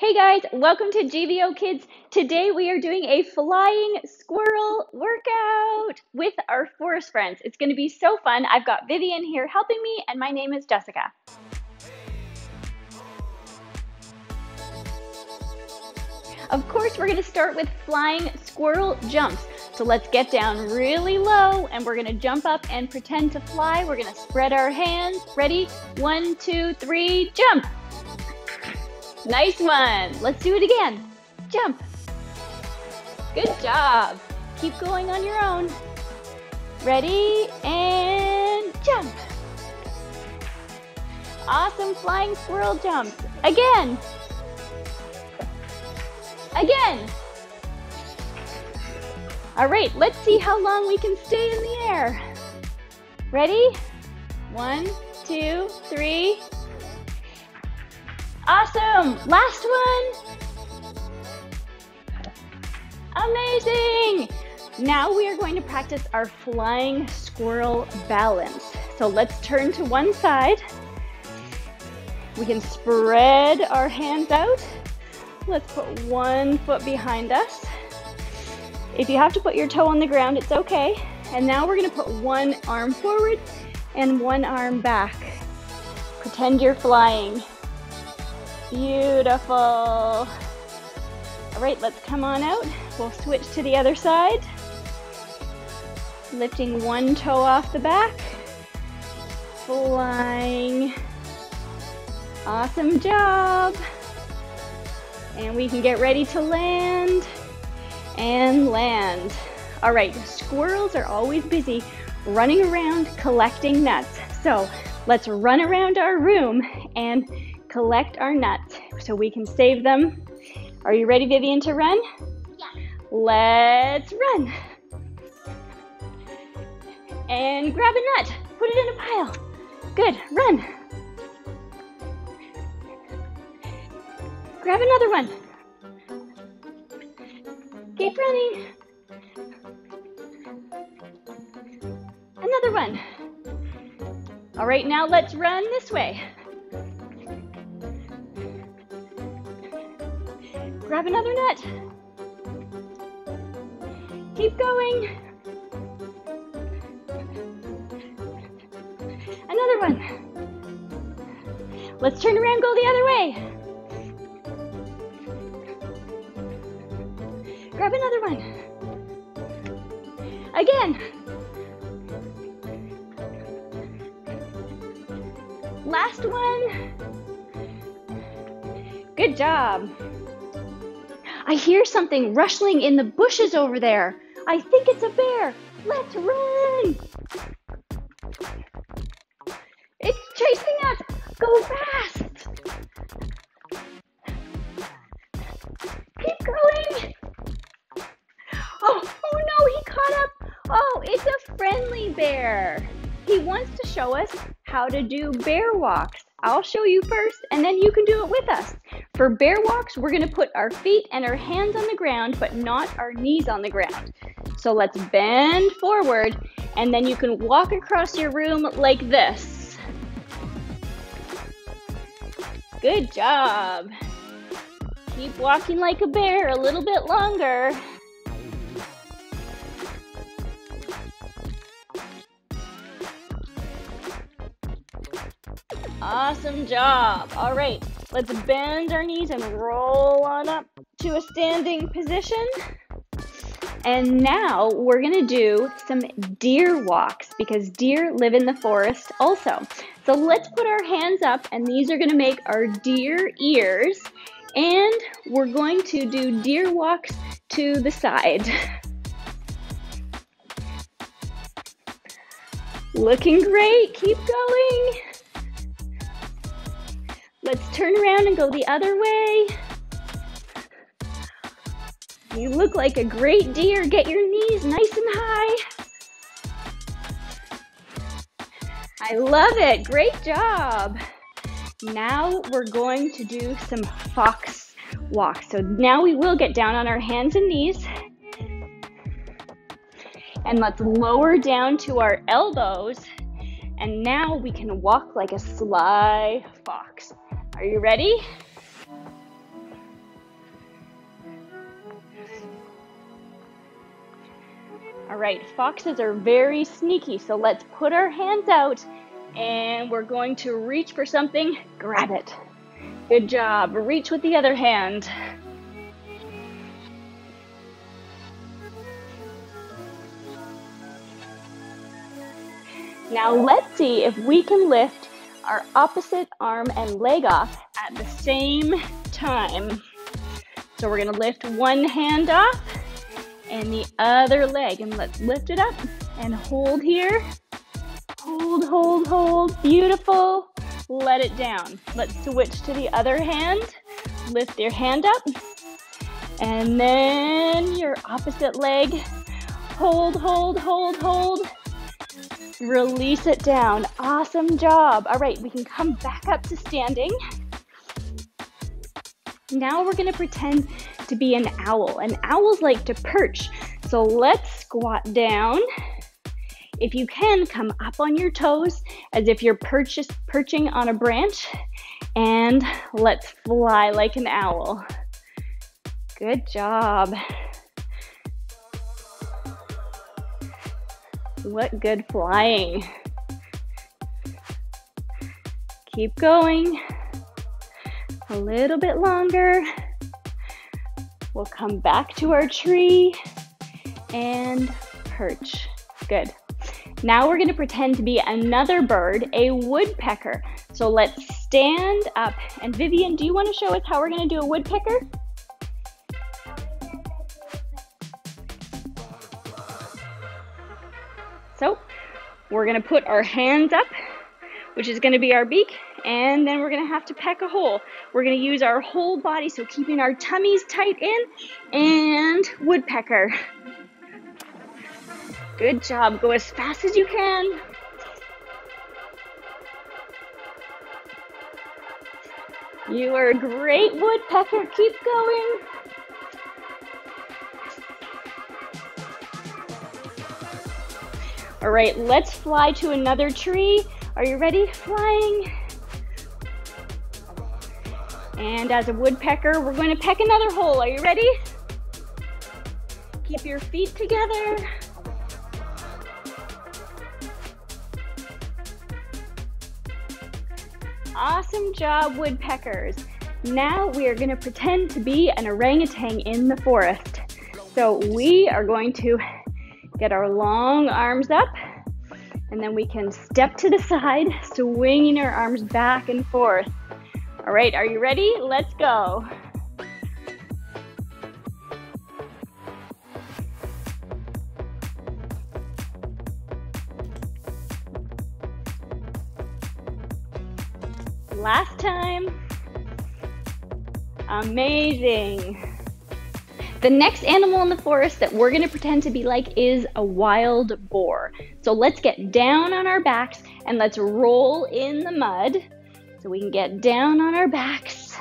Hey guys, welcome to GVO Kids. Today we are doing a flying squirrel workout with our forest friends. It's going to be so fun. I've got Vivien here helping me, and my name is Jessica. Of course, we're going to start with flying squirrel jumps. So let's get down really low and we're going to jump up and pretend to fly. We're going to spread our hands. Ready? One, two, three, jump. Nice one. Let's do it again. Jump. Good job. Keep going on your own. Ready and jump. Awesome flying squirrel jumps. Again. Again. All right, let's see how long we can stay in the air. Ready? One, two, three, Awesome! Last one! Amazing! Now we are going to practice our flying squirrel balance. So let's turn to one side. We can spread our hands out. Let's put one foot behind us. If you have to put your toe on the ground, it's okay. And now we're gonna put one arm forward and one arm back. Pretend you're flying. Beautiful. All right, let's come on out. We'll switch to the other side. Lifting one toe off the back. Flying. Awesome job. And we can get ready to land and land. All right, squirrels are always busy running around collecting nuts. So let's run around our room and collect our nuts so we can save them. Are you ready, Vivien, to run? Yeah. Let's run. And grab a nut. Put it in a pile. Good. Run. Grab another one. Keep running. Another one. All right, now let's run this way. Grab another nut. Keep going. Another one. Let's turn around, go the other way. Grab another one. Again. Last one. Good job. I hear something rustling in the bushes over there. I think it's a bear. Let's run. It's chasing us. Go fast. Keep going. Oh, oh no, he caught up. Oh, it's a friendly bear. He wants to show us how to do bear walks. I'll show you first, and then you can do it with us. For bear walks, we're gonna put our feet and our hands on the ground, but not our knees on the ground. So let's bend forward, and then you can walk across your room like this. Good job. Keep walking like a bear a little bit longer. Awesome job. All right, let's bend our knees and roll on up to a standing position. And now we're gonna do some deer walks because deer live in the forest also. So let's put our hands up and these are gonna make our deer ears. And we're going to do deer walks to the side. Looking great, keep going. Let's turn around and go the other way. You look like a great deer. Get your knees nice and high. I love it. Great job. Now we're going to do some fox walks. So now we will get down on our hands and knees. And let's lower down to our elbows. And now we can walk like a sly fox. Are you ready? All right, foxes are very sneaky, so let's put our hands out and we're going to reach for something, grab it. Good job, reach with the other hand. Now let's see if we can lift our opposite arm and leg off at the same time. So we're gonna lift one hand off and the other leg and let's lift it up and hold here. Hold, hold, hold, beautiful. Let it down. Let's switch to the other hand. Lift your hand up and then your opposite leg. Hold, hold, hold, hold. Release it down. Awesome job. All right, we can come back up to standing. Now we're gonna pretend to be an owl. And owls like to perch. So let's squat down. If you can, come up on your toes as if you're perch perching on a branch. And let's fly like an owl. Good job. What good flying. Keep going. A little bit longer. We'll come back to our tree and perch. Good. Now we're gonna pretend to be another bird, a woodpecker. So let's stand up. And Vivien, do you wanna show us how we're gonna do a woodpecker? So we're gonna put our hands up, which is gonna be our beak, and then we're gonna have to peck a hole. We're gonna use our whole body, so keeping our tummies tight in, and woodpecker. Good job, go as fast as you can. You are a great woodpecker, keep going. All right, let's fly to another tree. Are you ready? Flying. And as a woodpecker, we're going to peck another hole. Are you ready? Keep your feet together. Awesome job, woodpeckers. Now we are going to pretend to be an orangutan in the forest. So we are going to Get our long arms up, and then we can step to the side, swinging our arms back and forth. All right, are you ready? Let's go. Last time. Amazing. The next animal in the forest that we're gonna pretend to be like is a wild boar. So let's get down on our backs and let's roll in the mud. So we can get down on our backs.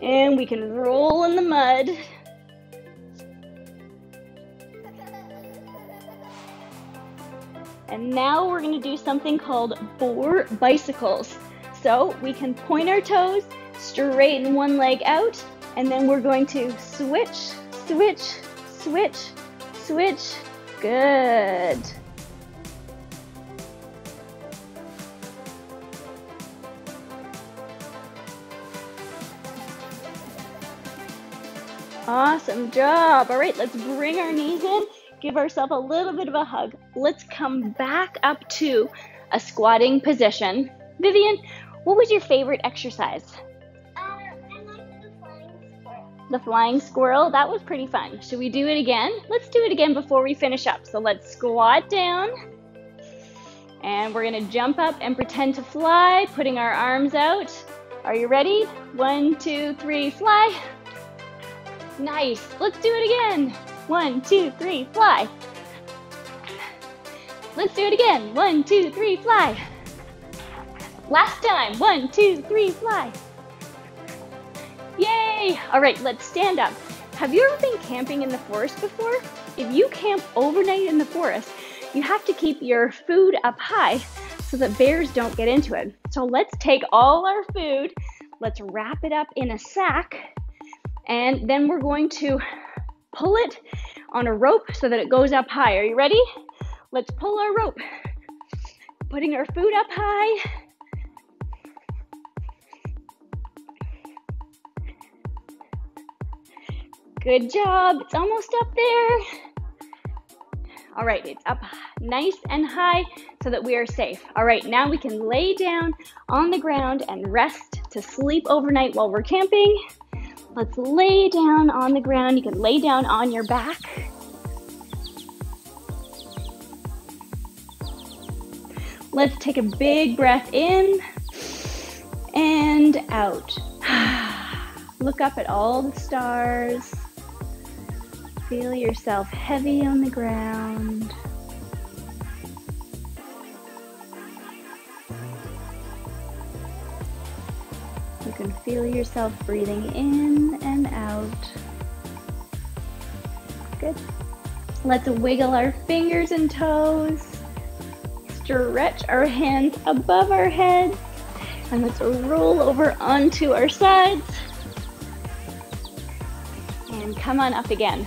And we can roll in the mud. And now we're gonna do something called boar bicycles. So we can point our toes, straighten one leg out, and then we're going to switch, switch, switch, switch. Good. Awesome job. All right, let's bring our knees in, give ourselves a little bit of a hug. Let's come back up to a squatting position. Vivien, what was your favorite exercise? The flying squirrel. That was pretty fun. Should we do it again? Let's do it again before we finish up. So let's squat down. And we're gonna jump up and pretend to fly, putting our arms out. Are you ready? One, two, three, fly. Nice. Let's do it again. One, two, three, fly. Let's do it again. One, two, three, fly. Last time. One, two, three, fly. Yay! All right, let's stand up. Have you ever been camping in the forest before? If you camp overnight in the forest, you have to keep your food up high so that bears don't get into it. So let's take all our food, let's wrap it up in a sack, and then we're going to pull it on a rope so that it goes up high. Are you ready? Let's pull our rope. Putting our food up high. Good job. It's almost up there. All right, it's up nice and high so that we are safe. All right, now we can lay down on the ground and rest to sleep overnight while we're camping. Let's lay down on the ground. You can lay down on your back. Let's take a big breath in and out. Look up at all the stars. Feel yourself heavy on the ground. You can feel yourself breathing in and out. Good. Let's wiggle our fingers and toes. Stretch our hands above our heads. And let's roll over onto our sides. And come on up again.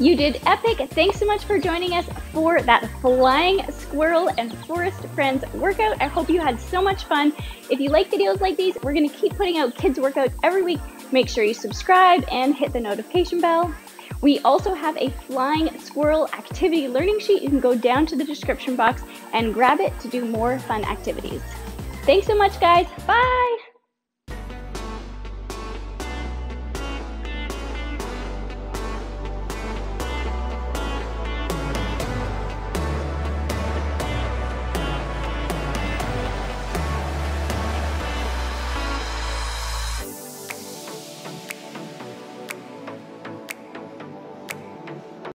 You did epic. Thanks so much for joining us for that flying squirrel and forest friends workout. I hope you had so much fun. If you like videos like these, we're going to keep putting out kids workouts every week. Make sure you subscribe and hit the notification bell. We also have a flying squirrel activity learning sheet. You can go down to the description box and grab it to do more fun activities. Thanks so much, guys. Bye.